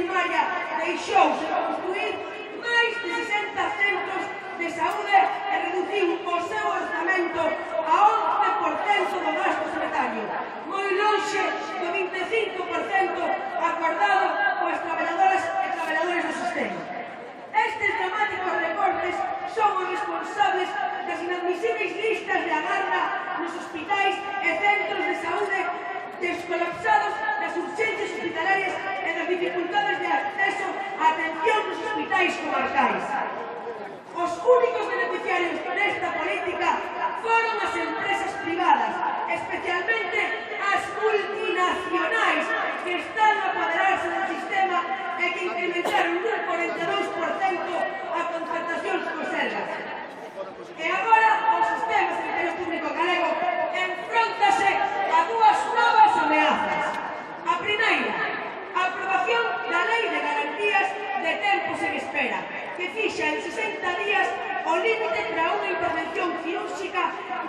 primaria deixou construir máis de 60 centros de saúde e reduciu o seu orzamento a 11% do gasto sanitario, moi lonxe do 25% acordado coas traballadoras e traballadores do sistema. Estes dramáticos recortes son os responsables das inadmisibles listas de agarra nos hospitais e centros de saúde descolapsados das urxencias hospitalarias e das dificultades de acceso á atención nos hospitais comarcais. Os únicos beneficiarios o límite para unha intervención quirúrxica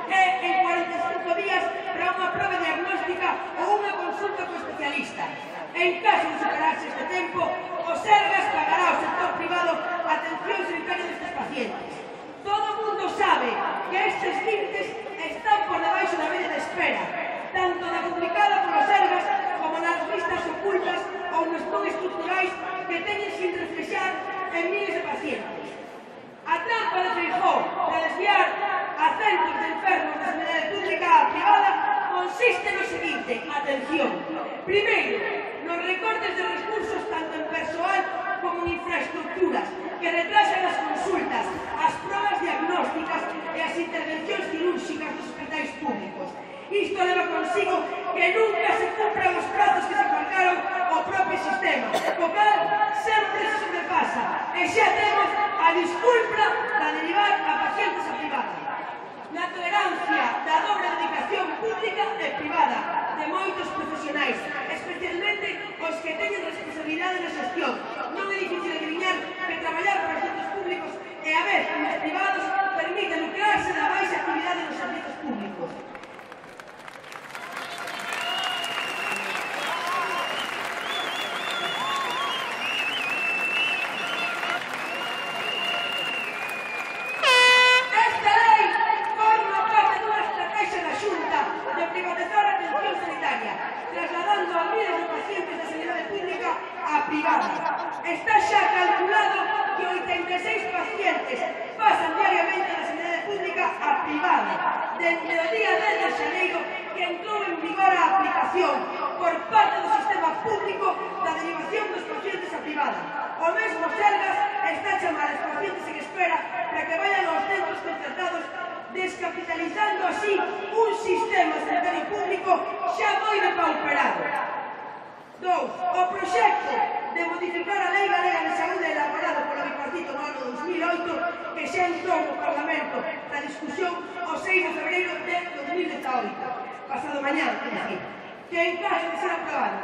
é en 45 días para unha prova diagnóstica ou unha consulta co especialista. En caso de superarse este tempo, o Sergas pagará ao sector privado a atención sanitaria destes pacientes. Todo o mundo sabe que estes límites están por debaixo da media de espera, tanto da publicada polo Sergas como nas listas ocultas ou nos non estructurais que teñen sin reflexar en miles de pacientes. A trampa de Feijó de desviar a centros de enfermos da sanidade pública privada consiste no seguinte, atención, primeiro, nos recortes de recursos tanto en persoal como en infraestructuras que retrasan as consultas, as probas diagnósticas e as intervencións cirúrxicas dos hospitais públicos. Isto leva consigo que nunca se cumpran os prazos que se colgaron o propio sistema, o cal sempre se sobrepasa e xa temos a disculpa da derivar a pacientes a privados. Na tolerancia da dobre dedicación pública e privada de moitos profesionais, especialmente os que teñen responsabilidade na xestión. Non é difícil adivinhar que traballar para os centros públicos e a vez nos privados permite lucrarse da baixa actividade dos servizos públicos. O mesmo Sergas está a chamar as pacientes en espera para que vayan aos centros concertados descapitalizando así un sistema sanitario público xa moi depauperado. Dous, o proxecto de modificar a Lei Galega de Saúde elaborado polo Bipartito no ano 2008 que xa entrou no Parlamento na discusión o 6 de febreiro de 2018, pasado mañá, que en caso de ser aprobado,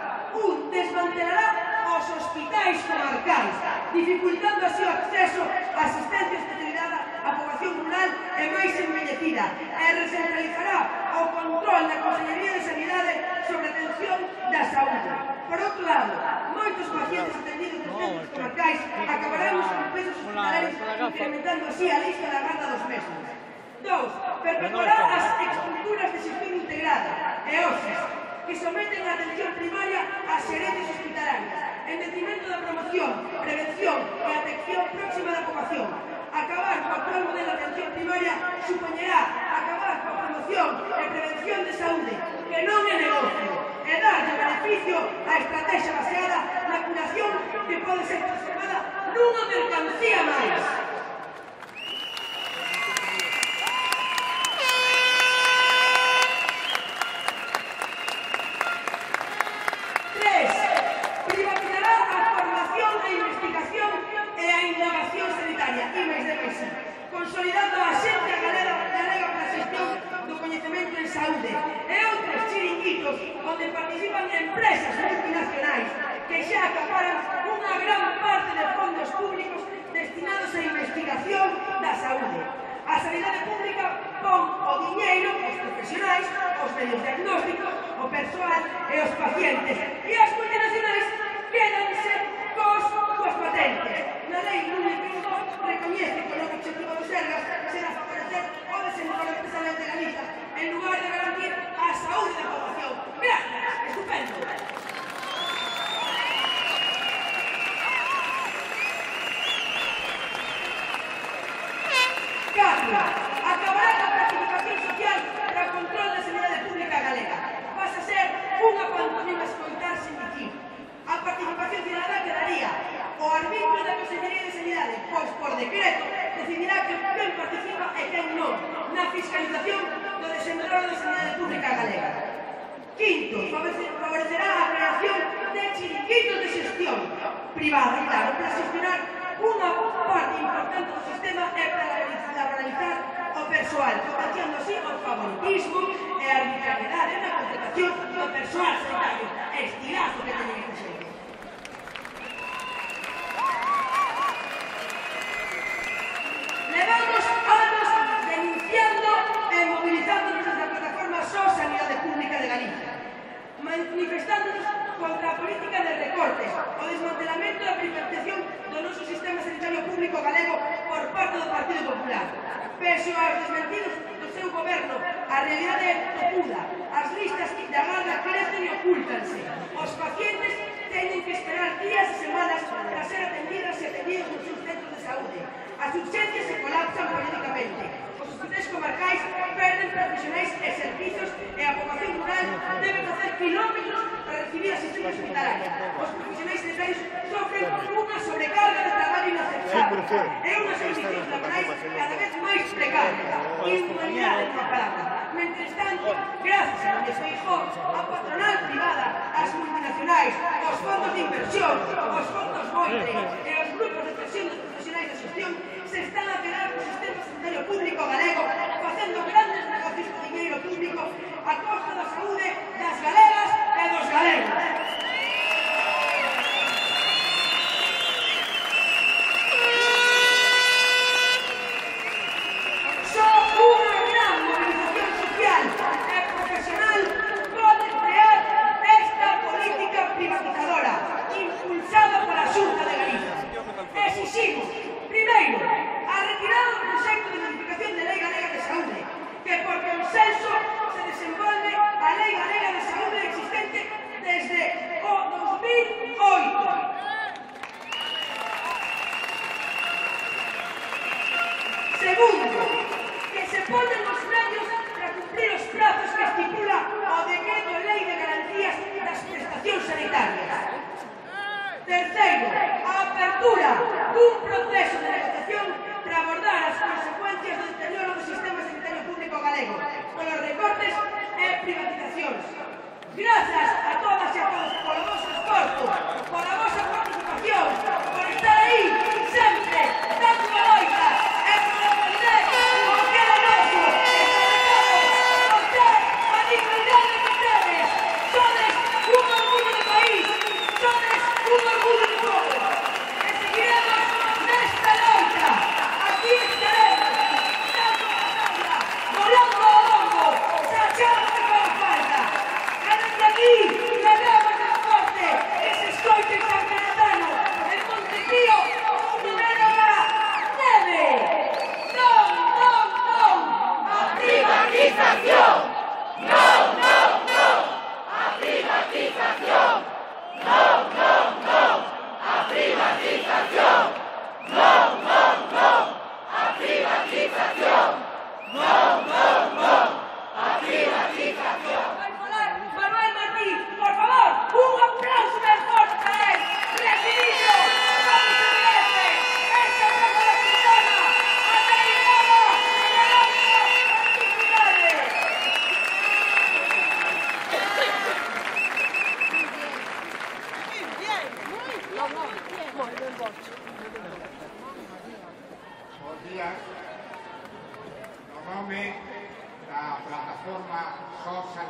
un desmantelará aos hospitais comarcais, dificultando así o acceso á asistencia especializada á poboación rural e máis envellecida, e recentralizará o control da Consellería de Sanidade sobre a atención da saúde. Por outro lado, moitos pacientes atendidos nos centros comarcais acabarán nos pesos hospitalarios incrementando así a lista da garda dos mesmos. Dous, perpetuará as estructuras de xestión integrada e OSES, que someten a atención primaria a xeretes hospitalarias, en detrimento da promoción, prevención e atención próxima da poboación. Acabar coa actual modelo de atención primaria supoñerá acabar coa promoción e prevención de saúde, que non é negocio, e darlle beneficio á estrategia baseada na curación que pode ser transformada nunha mercancía máis. sanidade pública pon o diñeiro os profesionais, os medios diagnósticos, o persoal e os pacientes. E as multinacionais quedanse cos, cos patentes. Na lei número 5 recoñece que o novo objetivo do Sergas será favorecer o desenvolvemento empresarial de Galiza en lugar de garantir a saúde da población. Gracias, estupendo. Mafra, Acabará a participación social para o control da sanidade pública galega. Vas a ser unha pantomima escoitar sen dicir. A participación cidadá quedaría o arbitro da Consellería de Sanidade, pois por decreto, decidirá que quen participa e quen non na fiscalización do desenrolo da sanidade pública galega. Quinto, favorecerá a creación de chiringuitos de xestión privada, claro, para xestionar unha parte importante do sistema e para laboralizar o persoal, combatiendo así o favoritismo e a arbitrariedade na contratación do persoal sanitario. Estilazo que teñen este xeito. Levamos anos denunciando e mobilizándonos desde a plataforma Só Sanidade Pública de Galicia, manifestándonos contra a política de recortes, o desmantelamento e a privatización do noso sistema sanitario público galego do Partido Popular. Pese aos desmentidos do seu goberno, a realidade é topuda. As listas de agarda crecen e ocultanse. Os pacientes teñen que esperar días e semanas para ser atendidas e atendidos nos seus centros de saúde. As urxencias se colapsan políticamente. Os hospitais comarcais perden profesionais e servizos e a población rural debe facer kilómetros recibir asistencia hospitalaria. Os profesionais sanitarios sofren unha sobrecarga de traballo inaceptable e unhas condicións laborais cada vez máis precarias. Inhumanidade é unha palabra. Mentre tanto, gracias a Núñez Feijó, a patronal privada, as multinacionais, aos fondos de inversión, aos fondos Boitre e aos grupos de presión dos profesionais da xestión, se están a quedar co sistema sanitario público galego facendo grandes negocios de dinheiro público a costa da saúde das galeras nos caemos.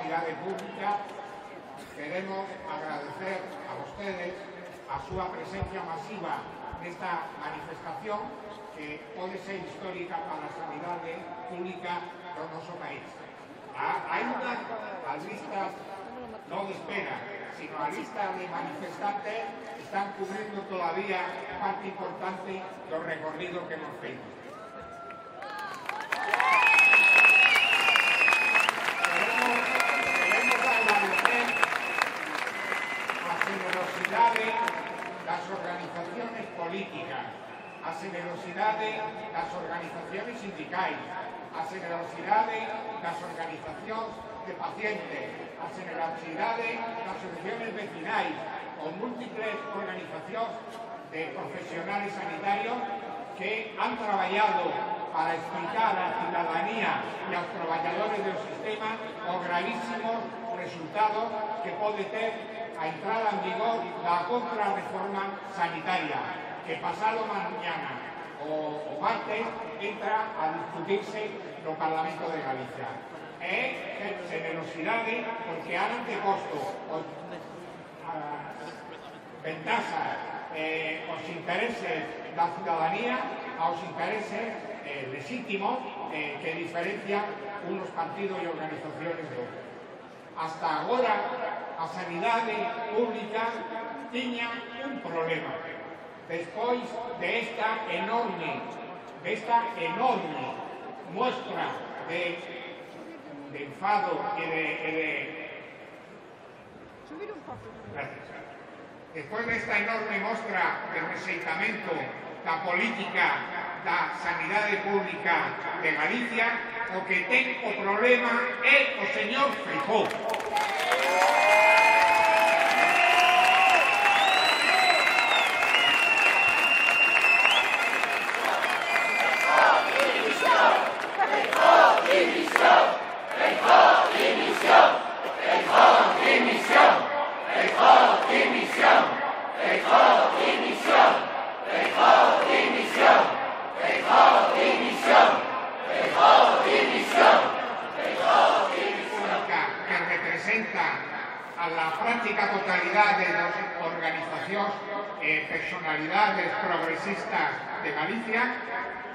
SOS Sanidade Pública queremos agradecer a vostedes a súa presencia masiva nesta manifestación que pode ser histórica para a sanidade pública do noso país. A, ainda as listas non de espera, sino a lista de manifestantes están cubrindo todavía parte importante do recorrido que hemos feito. política, a generosidade das organizacións sindicais, a generosidade das organizacións de pacientes, a generosidade das asociaciones vecinais ou múltiples organizacións de profesionales sanitarios que han traballado para explicar á cidadanía e aos traballadores do sistema o gravísimos resultados que pode ter a entrada en vigor da contrarreforma sanitaria que pasado mañana o, o martes entra a discutirse no Parlamento de Galicia. É generosidade porque han de costo os, a, ventajas, eh, os intereses da ciudadanía aos intereses eh, legítimos eh, que diferencian unos partidos e organizaciones de outros. Hasta agora, a sanidade pública tiña un problema Despois de esta enorme, de esta enorme muestra de, de enfado e de, de... Gracias. Despois desta enorme mostra de rexeitamento da política da sanidade pública de Galicia, o que ten o problema é o señor Feijó. personalidades progresistas de Galicia,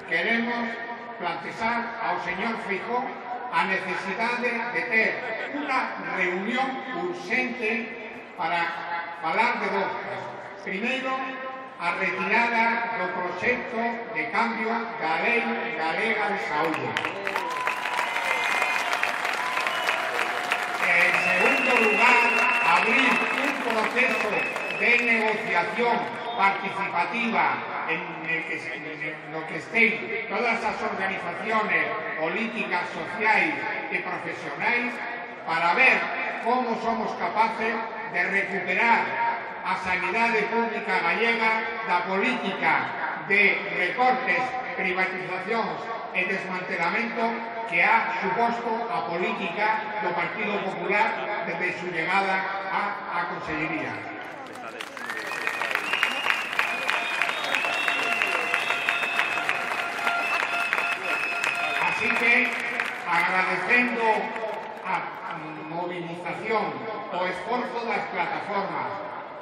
queremos plantexar ao señor Fijo a necesidade de ter unha reunión urgente para falar de dous cosas. Primeiro, a retirada do proxecto de cambio da lei galega de saúde. En segundo lugar, abrir un proceso de negociación participativa en, el que, en lo que estén todas as organizaciones políticas, sociais e profesionais para ver como somos capaces de recuperar a sanidade pública gallega da política de recortes, privatizacións e desmantelamento que ha suposto a política do Partido Popular desde su llegada a, á Consellería. agradecendo a movilización, o esforzo das plataformas.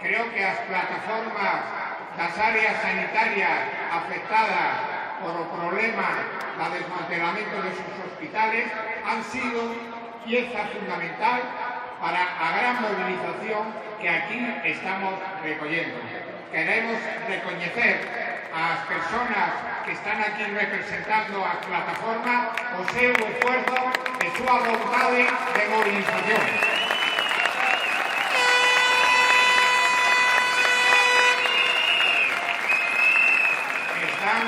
Creo que as plataformas das áreas sanitarias afectadas por o problema da desmantelamento de sus hospitales han sido pieza fundamental para a gran movilización que aquí estamos recollendo. Queremos recoñecer ás persoas que están aquí representando a plataforma o seu esfuerzo e súa vontade de movilización. Están,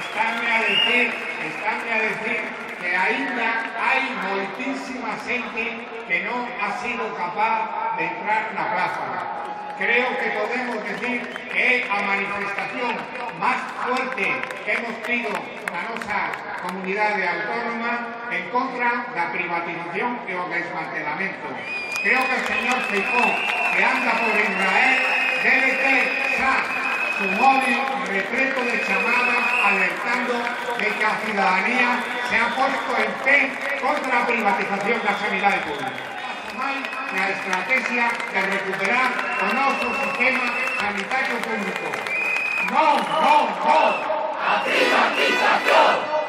estánme a decir, estánme a decir que aínda hai moitísima xente que non ha sido capaz de entrar na plaza. Creo que podemos decir que é a manifestación máis fuerte que hemos tido na nosa comunidade autónoma en contra da privatización e o desmantelamento. Creo que o señor Feijó, que anda por Israel, debe ter xa sumole repleto de chamadas alertando de que a ciudadanía se ha puesto en pé contra a privatización da sanidade pública la estrategia de recuperar o no sistema sanitario público. No, no, no. ¡A privatización!